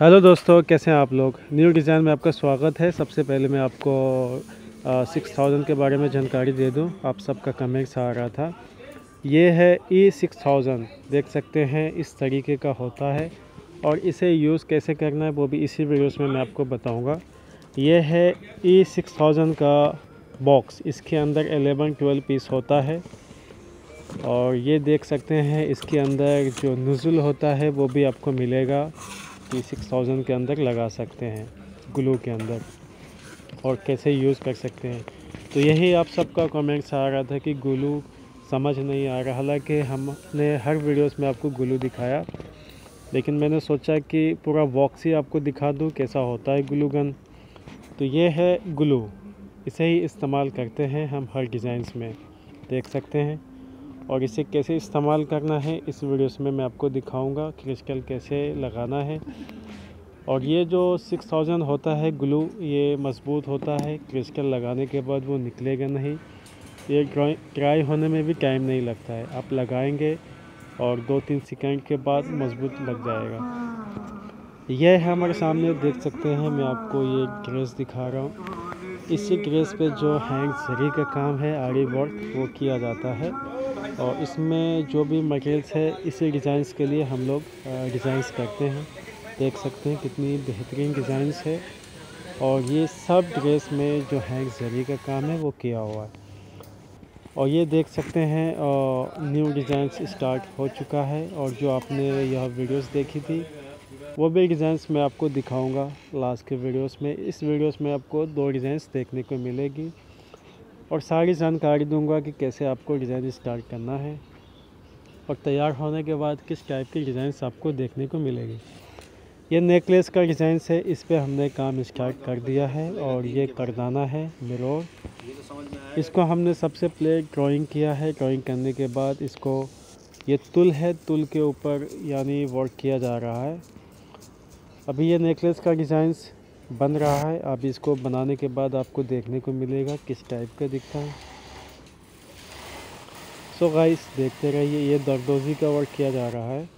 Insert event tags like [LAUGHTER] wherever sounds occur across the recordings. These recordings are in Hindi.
हेलो दोस्तों, कैसे हैं आप लोग? न्यू डिज़ाइन में आपका स्वागत है। सबसे पहले मैं आपको सिक्स थाउज़ेंड के बारे में जानकारी दे दूँ। आप सबका कमेंट्स आ रहा था। ये है ई सिक्स थाउज़ेंड। देख सकते हैं, इस तरीके का होता है। और इसे यूज़ कैसे करना है, वो भी इसी वीडियोस में मैं आपको बताऊँगा। ये है ई सिक्स थाउज़ेंड का बॉक्स। इसके अंदर एलेवन ट्वेल्व पीस होता है। और ये देख सकते हैं, इसके अंदर जो नज़ुल होता है, वो भी आपको मिलेगा। कि सिक्स थाउज़ेंड के अंदर लगा सकते हैं, ग्लू के अंदर। और कैसे यूज़ कर सकते हैं। तो यही आप सबका कमेंट्स आ रहा था कि ग्लू समझ नहीं आ रहा। हालाँकि हमने हर वीडियोस में आपको ग्लू दिखाया, लेकिन मैंने सोचा कि पूरा बॉक्स ही आपको दिखा दूँ कैसा होता है ग्लू गन। तो ये है ग्लू। इसे ही इस्तेमाल करते हैं हम हर डिज़ाइंस में। देख सकते हैं। और इसे कैसे इस्तेमाल करना है, इस वीडियोस में मैं आपको दिखाऊँगा क्रिस्टल कैसे लगाना है। और ये जो 6000 होता है ग्लू ये मज़बूत होता है। क्रिस्टल लगाने के बाद वो निकलेगा नहीं। ये ड्राई होने में भी टाइम नहीं लगता है। आप लगाएँगे और दो तीन सेकेंड के बाद मज़बूत लग जाएगा। यह है हमारे सामने, देख सकते हैं, मैं आपको ये ड्रेस दिखा रहा हूँ। इसी ड्रेस पे जो हैंग जरी का काम है, आरी वर्क वो किया जाता है। और इसमें जो भी मटेरियल्स है, इसी डिज़ाइंस के लिए हम लोग डिज़ाइंस करते हैं। देख सकते हैं कितनी बेहतरीन डिज़ाइंस है। और ये सब ड्रेस में जो हैंग जरी का काम है, वो किया हुआ है। और ये देख सकते हैं न्यू डिज़ाइंस स्टार्ट हो चुका है। और जो आपने यह वीडियोस देखी थी, वो भी डिज़ाइंस मैं आपको दिखाऊँगा। लास्ट के वीडियोस में, इस वीडियोस में आपको दो डिज़ाइंस देखने को मिलेगी। और सारी जानकारी दूँगा कि कैसे आपको डिज़ाइन स्टार्ट करना है और तैयार होने के बाद किस टाइप की डिज़ाइंस आपको देखने को मिलेगी। ये नेकलेस का डिज़ाइन है, इस पर हमने काम स्टार्ट कर दिया है और ये करदाना है, मिरोर। इसको हमने सबसे पहले ड्राइंग किया है, ड्राइंग करने के बाद इसको ये तुल है, तुल के ऊपर यानी वर्क किया जा रहा है। अभी ये नेकलेस का डिज़ाइंस बन रहा है। अब इसको बनाने के बाद आपको देखने को मिलेगा किस टाइप का दिखता है। सो गाइस देखते रहिए, ये दरदोजी का वर्क किया जा रहा है।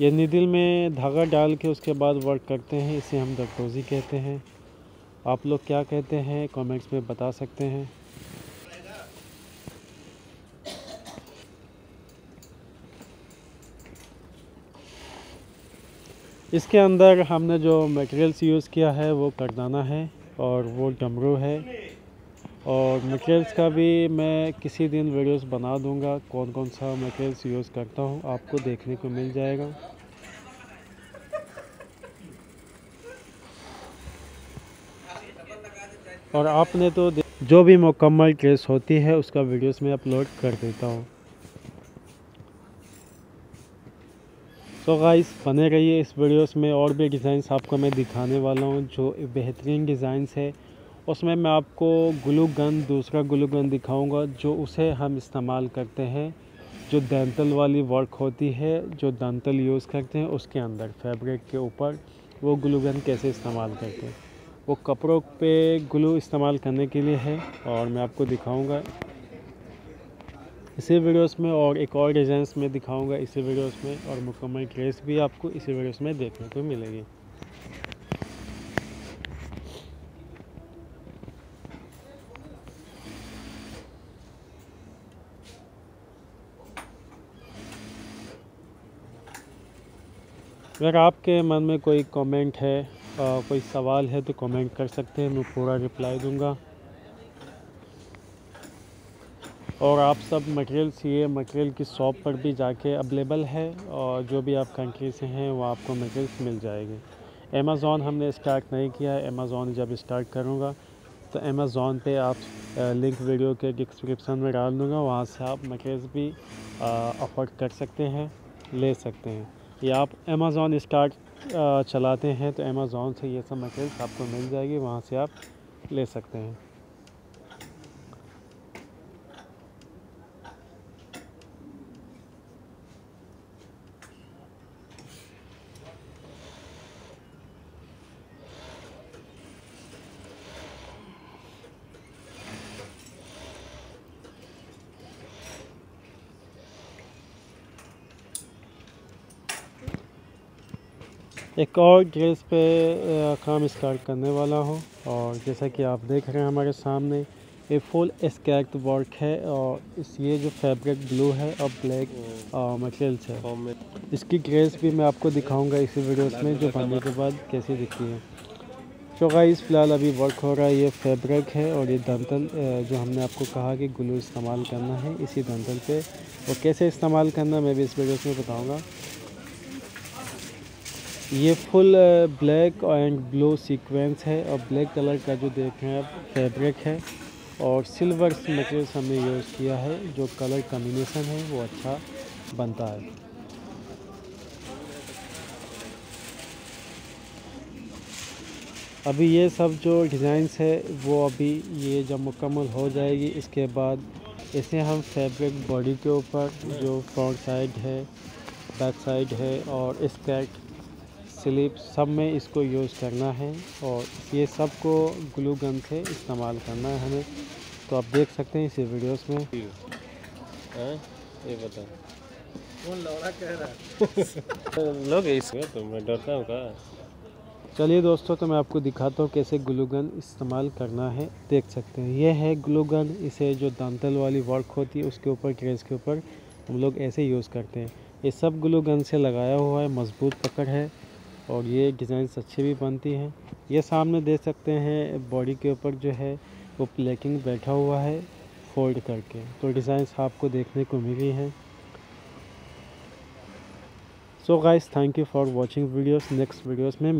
ये निदिल में धागा डाल के उसके बाद वर्क करते हैं, इसे हम दरदोजी कहते हैं। आप लोग क्या कहते हैं कमेंट्स में बता सकते हैं। इसके अंदर हमने जो मटेरियल्स यूज़ किया है, वो करदाना है और वो डमरू है। और मटेरियल्स का भी मैं किसी दिन वीडियोस बना दूँगा कौन कौन सा मटेरियल्स यूज़ करता हूँ, आपको देखने को मिल जाएगा। और आपने तो जो भी मुकम्मल ड्रेस होती है, उसका वीडियोस में अपलोड कर देता हूँ। तो गाइस बने रहिए इस वीडियोस में और भी डिज़ाइंस आपको मैं दिखाने वाला हूँ, जो बेहतरीन डिज़ाइंस है। उसमें मैं आपको ग्लू गन दूसरा ग्लू गन दिखाऊँगा, जो उसे हम इस्तेमाल करते हैं, जो दंतल वाली वर्क होती है, जो दंतल यूज़ करते हैं, उसके अंदर फैब्रिक के ऊपर, वो ग्लू गन कैसे इस्तेमाल करते हैं। वो कपड़ों पे ग्लू इस्तेमाल करने के लिए है, और मैं आपको दिखाऊँगा। इसी वीडियोस में और एक और डिज़ाइंस में दिखाऊँगा इसी वीडियोस में और मुकम्मल ड्रेस भी आपको इसी वीडियोस में देखने को मिलेगी। अगर आपके मन में कोई कमेंट है आ, कोई सवाल है तो कमेंट कर सकते हैं मैं पूरा रिप्लाई दूँगा। और आप सब मटेरियल चाहिए मटेरियल की शॉप पर भी जाके अवेलेबल है और जो भी आप कंट्री से हैं, वो आपको मटेरियल्स मिल जाएँगे। अमेज़ोन हमने स्टार्ट नहीं किया है अमेज़ोन जब स्टार्ट करूँगा तो अमेज़ोन पे आप लिंक वीडियो के डिस्क्रिप्शन में डाल दूँगा, वहाँ से आप मटेरियल्स भी अफोर्ड कर सकते हैं, ले सकते हैं। या आप अमेज़ोन स्टार्ट चलाते हैं तो अमेज़ोन से ये सब मटेरियल्स आपको मिल जाएगी, वहाँ से आप ले सकते हैं। एक और ड्रेस पे काम स्टार्ट करने वाला हूँ। और जैसा कि आप देख रहे हैं हमारे सामने, ये फुल स्कैक्ट वर्क है और इस, ये जो फैब्रिक ब्लू है और ब्लैक मटेरियल है। इसकी ड्रेस भी मैं आपको दिखाऊँगा इसी वीडियोस में जो बनने के बाद कैसी दिखती है। तो गाइस फ़िलहाल अभी वर्क हो रहा है, ये फैब्रिक है और ये दंतल जो हमने आपको कहा कि ग्लू इस्तेमाल करना है, इसी दंतल पे। और कैसे इस्तेमाल करना मैं भी इस वीडियो में बताऊँगा। ये full black and blue sequence है और ब्लैक कलर का जो देख रहे हैं आप, फैब्रिक है और सिल्वर मटेरियल्स हमने यूज़ किया है, जो कलर कम्बिनेशन है, वो अच्छा बनता है। अभी ये सब जो डिज़ाइंस है, वो अभी ये जब मुकम्मल हो जाएगी, इसके बाद इसे हम फैब्रिक बॉडी के ऊपर, जो फ्रंट साइड है, बैक साइड है और स्कर्ट स्लिप सब में इसको यूज़ करना है और ये सबको ग्लू गन से इस्तेमाल करना है हमें। तो आप देख सकते हैं इसी वीडियोस में। हाँ ये बता कौन लौड़ा कह रहा [LAUGHS] लोग इसमें तो मैं डरता हूँ का चलिए दोस्तों तो मैं आपको दिखाता हूँ कैसे ग्लू गन इस्तेमाल करना है। देख सकते हैं ये है ग्लू गन। इसे जो दांतल वाली वर्क होती है उसके ऊपर ड्रेस के ऊपर हम लोग ऐसे यूज़ करते हैं। ये सब ग्लू गन से लगाया हुआ है मज़बूत पकड़ है। और ये डिज़ाइंस अच्छी भी बनती हैं। ये सामने देख सकते हैं, बॉडी के ऊपर जो है, वो प्लेकिंग बैठा हुआ है, फोल्ड करके। तो डिज़ाइंस आपको देखने को मिली हैं। So guys thank you for watching videos next videos में